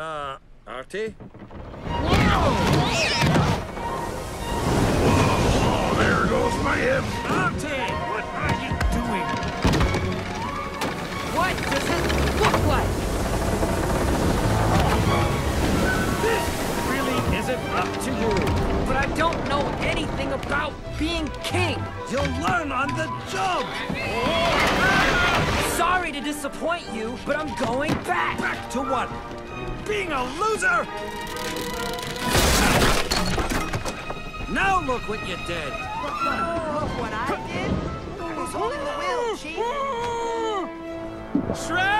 Uh, Artie? Oh, there goes my hip. Artie! What are you doing? What does it look like? This really isn't up to you. But I don't know anything about being king. You'll learn on the job. Sorry to disappoint you, but I'm going back. To what? Being a loser? Now look what you did. Look what I did. Who's holding the wheel, Chief? Shrek!